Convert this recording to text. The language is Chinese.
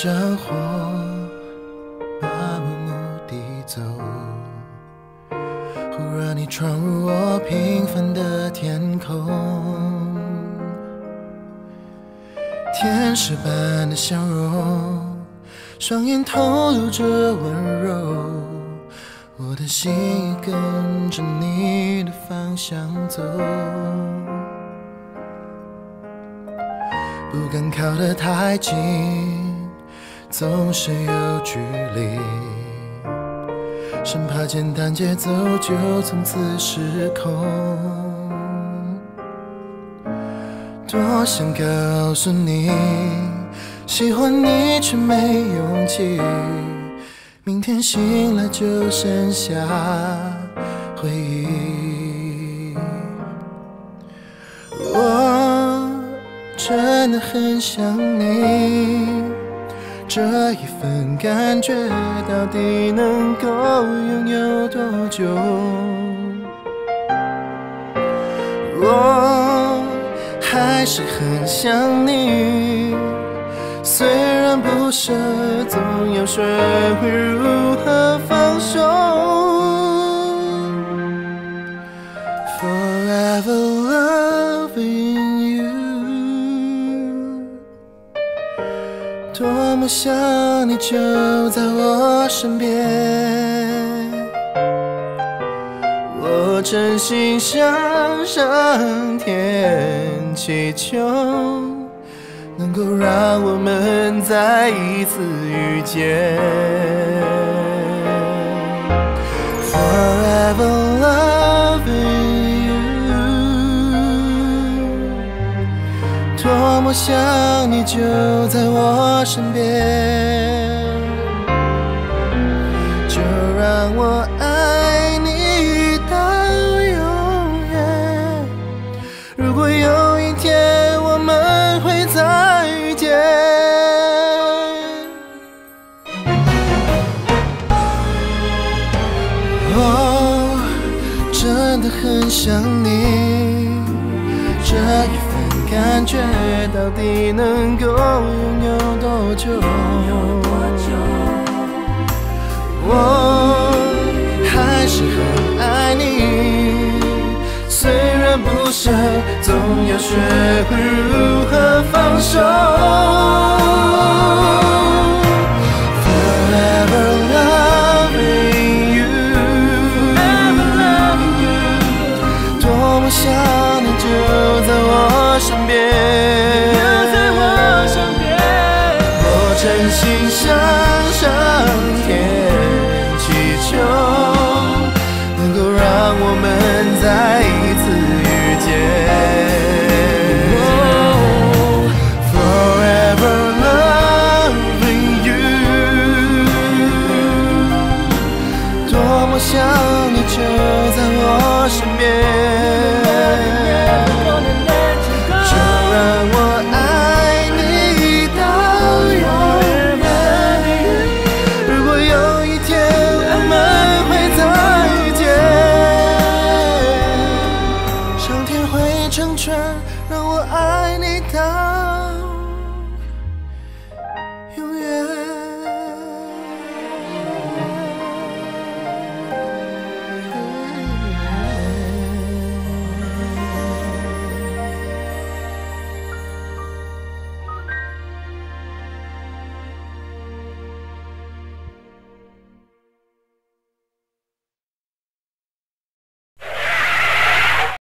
生活，漫无目的走。忽然你闯入我平凡的天空，天使般的笑容，双眼透露着温柔，我的心跟着你的方向走。不敢靠得太近，总是有距离，生怕简单节奏就从此失控。多想告诉你，喜欢你却没勇气，明天醒来就剩下回忆。我真的很想你，这一份感觉到底能够拥有多久？我还是很想你，虽然不舍，总要学会如何放手。多么想你就在我身边。我真心向上天祈求，能够让我们再一次遇见。多么想你就在我身边。就让我爱你到永远。如果有一天我们会再遇见，我，真的很想你，这一份感觉到底能够拥有多久？我还是很爱你，虽然不舍，总要学会如何放手。Forever loving you，多么想你就在我身边，身边，就让我爱你到永远。如果有一天我们会再遇见，上天会成全，让我爱你到。